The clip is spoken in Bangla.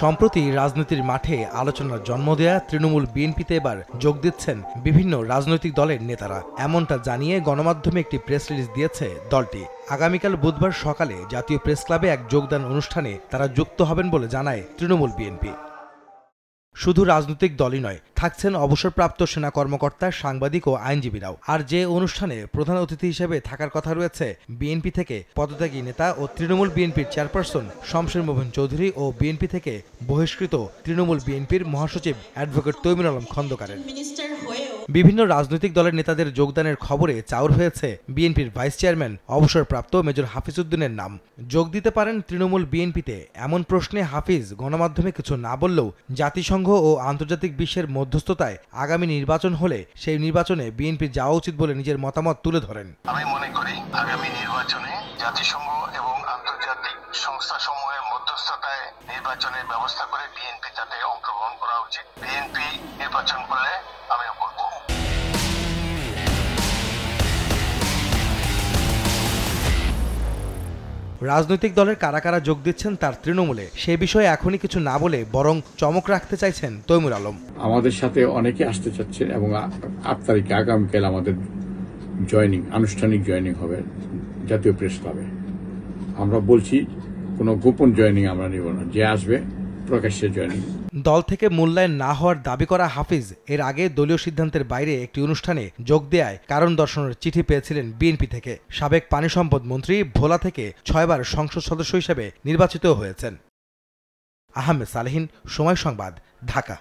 সম্প্রতি রাজনীতির মাঠে আলোচনার জন্ম দেয়া তৃণমূল বিএনপিতে এবার যোগ দিচ্ছেন বিভিন্ন রাজনৈতিক দলের নেতারা। এমনটা জানিয়ে গণমাধ্যমে একটি প্রেস রিলিজ দিয়েছে দলটি। আগামীকাল বুধবার সকালে জাতীয় প্রেস ক্লাবে এক যোগদান অনুষ্ঠানে তারা যুক্ত হবেন বলে জানায় তৃণমূল বিএনপি। শুধু রাজনৈতিক দলই নয়, থাকছেন অবসরপ্রাপ্ত সেনা কর্মকর্তা, সাংবাদিক ও আইনজীবীরাও। আর যে অনুষ্ঠানে প্রধান অতিথি হিসেবে থাকার কথা রয়েছে, বিএনপি থেকে পদত্যাগী নেতা ও তৃণমূল বিএনপির চেয়ারপারসন শমশের মোহন চৌধুরী ও বিএনপি থেকে বহিষ্কৃত তৃণমূল বিএনপির মহাসচিব অ্যাডভোকেট তৈমুর আলম খন্দকারের। বিভিন্ন রাজনৈতিক দলের নেতাদের যোগদানের খবরে চাউর হয়েছে বিএনপির ভাইস চেয়ারম্যান, অবসরপ্রাপ্ত মেজর হাফিজউদ্দিনের নাম। যোগ দিতে পারেন তৃণমূল বিএনপিতে, এমন প্রশ্নে হাফিজ গণমাধ্যমে কিছু না বললেও জাতিসংঘ ও আন্তর্জাতিক বিশ্বের মধ্যস্থতায় আগামী নির্বাচন হলে সেই নির্বাচনে বিএনপির যাওয়া উচিত বলে নিজের মতামত তুলে ধরেন। আমি মনে করি আগামী নির্বাচনে জাতিসংঘ এবং আন্তর্জাতিক মধ্যস্থতায় নির্বাচনের ব্যবস্থা করে বিএনপি তাতে অংশগ্রহণ করা উচিত। বিএনপি নির্বাচন করলে আমিও রাজনৈতিক দলের কারা কারা যোগ দিচ্ছেন তার তৃণমূলে, সে বিষয়ে এখনই কিছু না বলে বরং চমক রাখতে চাইছেন তৈমুর আলম। আমাদের সাথে অনেকে আসতে চাচ্ছেন এবং আট তারিখে আগামীকাল আমাদের জয়নিং, আনুষ্ঠানিক জয়নিং হবে, জাতীয় প্রেস ক্লাবে। আমরা বলছি, কোনো গোপন জয়নিং আমরা নিব না। যে আসবে প্রকাশ্যে জয়নিং দল থেকে মূল্যায়ন না হওয়ার দাবি করা হাফিজ। এর আগে দলীয় সিদ্ধান্তের বাইরে একটি অনুষ্ঠানে যোগ দেয় কারণ দর্শনের চিঠি পেয়েছিলেন বিএনপি থেকে। সাবেক পানি সম্পদ মন্ত্রী ভোলা থেকে ছয়বার সংসদ সদস্য হিসেবে নির্বাচিত হয়েছেন। আহমেদ সালেহীন, সময় সংবাদ, ঢাকা।